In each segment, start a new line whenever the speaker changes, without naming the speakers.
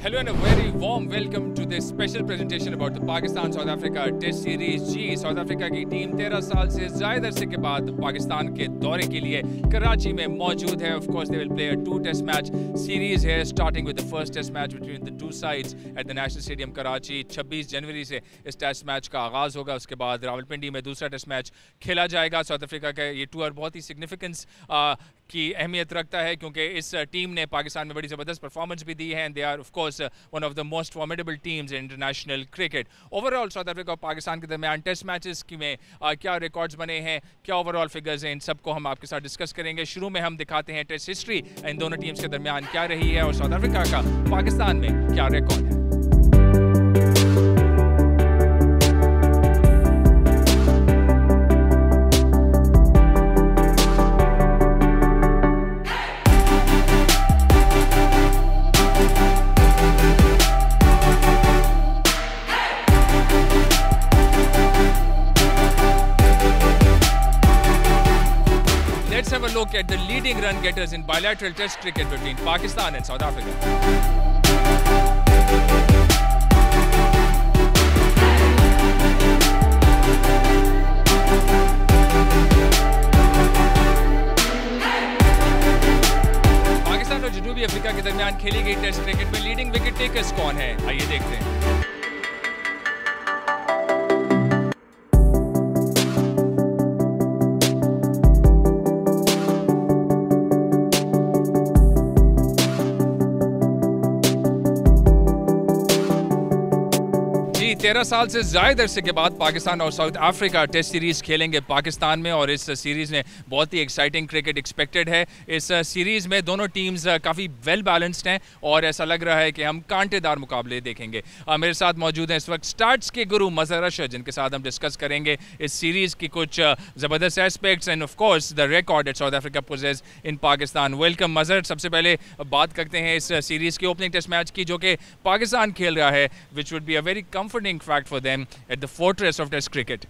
Hello and a very warm welcome to this special presentation about the Pakistan South Africa Test Series. जी South Africa की team 13 साल से ज़्यादा अरसे के बाद पाकिस्तान के दौरे के लिए कराची में मौजूद है. Of course they will play a two test match series है starting with the first test match between the two sides at the National Stadium Karachi 26 जनवरी से इस टेस्ट मैच का आगाज़ होगा. उसके बाद रावलपिंडी में दूसरा टेस्ट मैच खेला जाएगा. साउथ अफ्रीका का ये टूर बहुत ही सिग्निफिकेंस की अहमियत रखता है क्योंकि इस टीम ने पाकिस्तान में बड़ी ज़बरदस्त परफॉर्मेंस भी दी है and they are of course one of the most formidable teams in international cricket overall South Africa और पाकिस्तान के दरमियान टेस्ट मैचेस की में uh, क्या रिकॉर्ड्स बने हैं क्या ओवरऑल फिगर्स हैं इन सबको हम आपके साथ डिस्कस करेंगे। शुरू में हम दिखाते हैं टेस्ट हिस्ट्री इन दोनों टीम्स के दरमियान क्या रही है और साउथ अफ्रीका का पाकिस्तान में क्या रिकॉर्ड है। Look at the leading run getters in bilateral test cricket between Pakistan and South Africa. जनूबी अफ्रीका के दरमियान खेली गई टेस्ट क्रिकेट में लीडिंग विकेट टेकर्स कौन है आइए देखते हैं तेरह साल से जायद अरसे के बाद पाकिस्तान और साउथ अफ्रीका टेस्ट सीरीज़ खेलेंगे पाकिस्तान में और इस सीरीज़ में बहुत ही एक्साइटिंग क्रिकेट एक्सपेक्टेड है। इस सीरीज़ में दोनों टीम्स काफ़ी वेल बैलेंस्ड हैं और ऐसा लग रहा है कि हम कांटेदार मुकाबले देखेंगे। मेरे साथ मौजूद हैं इस वक्त स्टार्ट्स के गुरु मजहर अशर जिनके साथ हम डिस्कस करेंगे इस सीरीज़ की कुछ ज़बरदस्त aspects and of course the record at South Africa possess in Pakistan. Welcome Mazhar, सबसे पहले बात करते हैं इस सीरीज़ के ओपनिंग टेस्ट मैच की, जो कि पाकिस्तान खेल रहा है which would be a very fact for them at the fortress of Test cricket.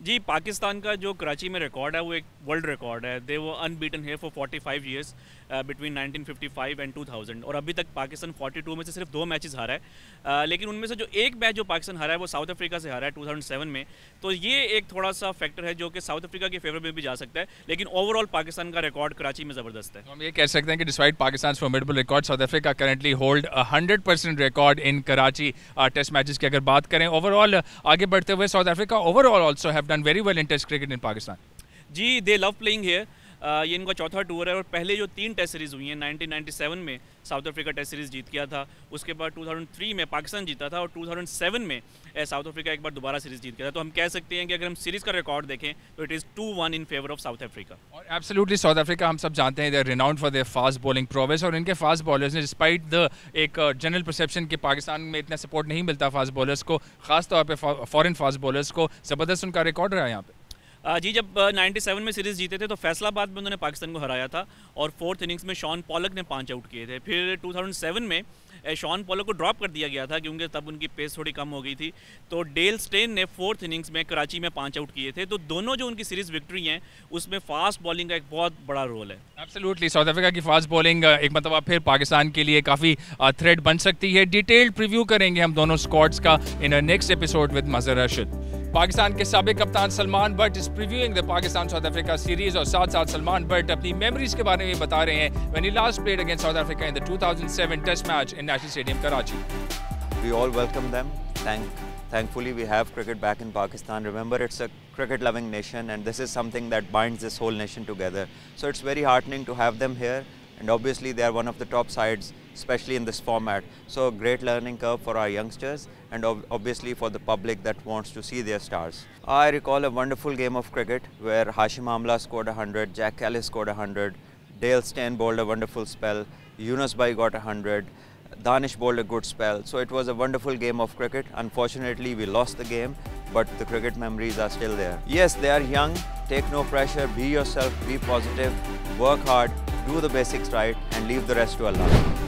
जी पाकिस्तान का जो कराची में रिकॉर्ड है वो एक वर्ल्ड रिकॉर्ड है। दे वो अनबीटन है फॉर 45 इयर्स बिटवीन 1955 एंड 2000 और अभी तक पाकिस्तान 42 में से सिर्फ़ दो मैचेस हारा है। Uh, लेकिन उनमें से जो एक मैच जो पाकिस्तान हारा है वो साउथ अफ्रीका से हारा है 2007 में। तो ये एक थोड़ा सा फैक्टर है जो कि साउथ अफ्रीका के फेवर में भी जा सकता है। लेकिन ओवरऑल पाकिस्तान का रिकॉर्ड कराची में ज़बरदस्त है।
तो हम ये कह सकते हैं कि despite Pakistan formidable record South Africa currently hold hundred percent record in Karachi test matches की अगर बात करें। ओवरऑल आगे बढ़ते हुए South Africa overall also have have done very well in Test cricket in
Pakistan. Gee, they love playing here. ये इनका चौथा टूर है और पहले जो तीन टेस्ट सीरीज़ हुई हैं 1997 में साउथ अफ्रीका टेस्ट सीरीज़ जीत गया था, उसके बाद 2003 में पाकिस्तान जीता था और 2007 में साउथ अफ्रीका एक बार दोबारा सीरीज़ जीत गया था। तो हम कह सकते हैं कि अगर हम सीरीज़ का रिकॉर्ड देखें तो it is two one in favour of South Africa
और एब्सोल्युटली साउथ अफ्रीका हम सब जानते हैं they are renowned for their fast bowling prowess और इनके फास्ट बॉलर्स ने डिस्पाइट द एक जनरल परसेप्शन कि पाकिस्तान में इतना सपोर्ट नहीं मिलता फास्ट बॉलर्स को खास तौर पर फॉरन फास्ट बॉलर्स को, ज़बरदस्त उनका रिकॉर्ड रहा है यहाँ पे।
जी, जब 97 में सीरीज़ जीते थे तो फैसलाबाद में उन्होंने पाकिस्तान को हराया था और फोर्थ इनिंग्स में शॉन पॉलक ने पाँच आउट किए थे। फिर 2007 में शॉन पॉलक को ड्रॉप कर दिया गया था, क्योंकि तब उनकी पेस थोड़ी कम हो गई थी। तो डेल स्टेन ने फोर्थ इनिंग्स में कराची में पाँच आउट किए थे। तो दोनों जो उनकी सीरीज़ विक्ट्री हैं, उसमें फास्ट बॉलिंग का एक बहुत बड़ा रोल है।
एब्सोल्युटली साउथ अफ्रीका की फास्ट बॉलिंग एक मतलब फिर पाकिस्तान के लिए काफ़ी थ्रेड बन सकती है। डिटेल्ड प्रीव्यू करेंगे हम दोनों स्कॉट्स का इन नेक्स्ट एपिसोड विद मजर रशिद पाकिस्तान के सबक कप्तान Salman Butt is previewing the Pakistan South Africa series और साथ साथ सलमान बट अपनी मेमोरीज के बारे में बता रहे हैं when he last played against South Africa in the 2007 test match in National Stadium Karachi
we all welcome them thank thankfully we have cricket back in Pakistan remember it's a cricket loving nation and this is something that binds this whole nation together so it's very heartening to have them here and obviously they are one of the top sides especially in this format. So great learning curve for our youngsters and ob obviously for the public that wants to see their stars. I recall a wonderful game of cricket where Hashim Amla scored 100, Jack Ellis scored 100, Dale Steyn bowled a wonderful spell, Yunus Bai got 100, Danish bowled a good spell. So it was a wonderful game of cricket. Unfortunately, we lost the game, but the cricket memories are still there. Yes, they are young. Take no pressure. Be yourself. Be positive. Work hard. Do the basics right and leave the rest to Allah.